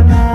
Nana.